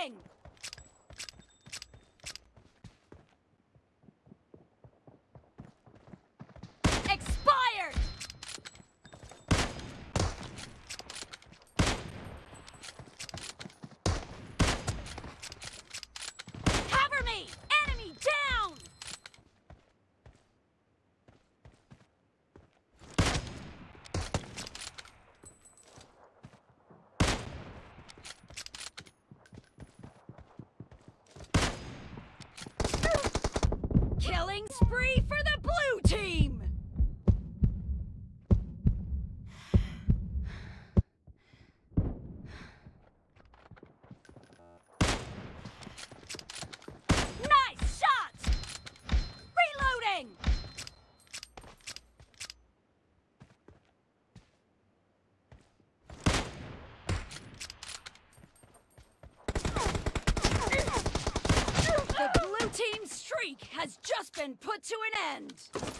Reloading! Expired! Cover me! Enemy down! Killing spree for the blue team! Nice shot! Reloading! The blue team's streak has just been put to an end.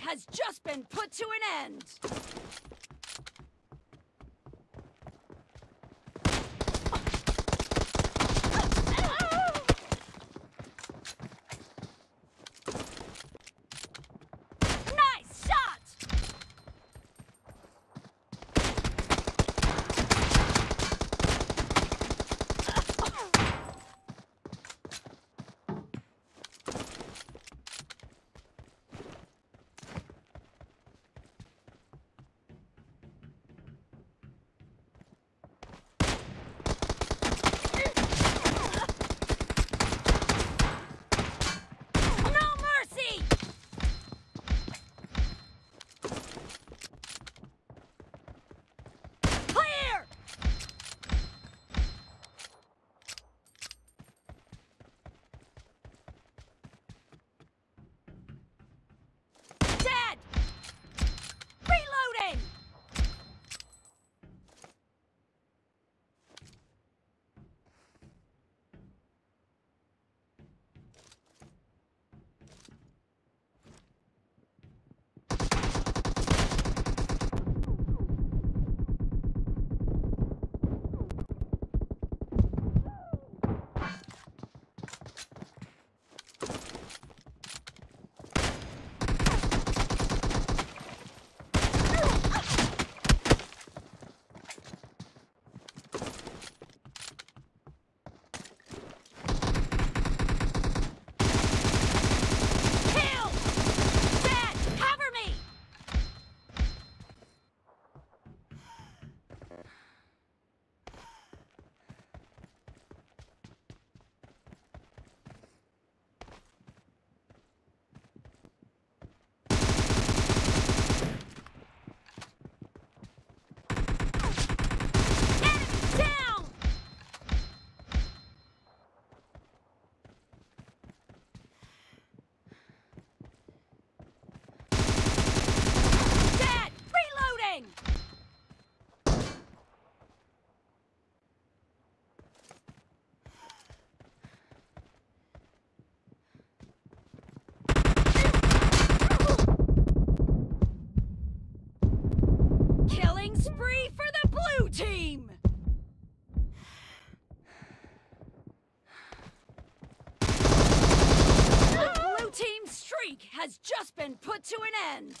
has just been put to an end. Spree for the blue team! The blue team's streak has just been put to an end.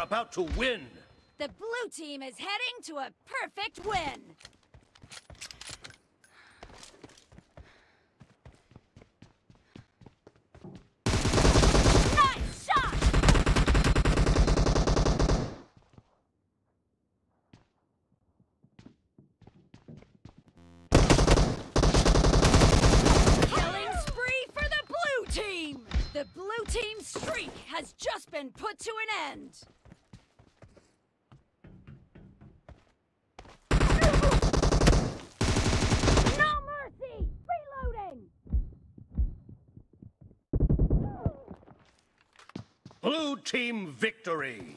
You're about to win! The blue team is heading to a perfect win. The blue team's streak has just been put to an end. Blue team victory.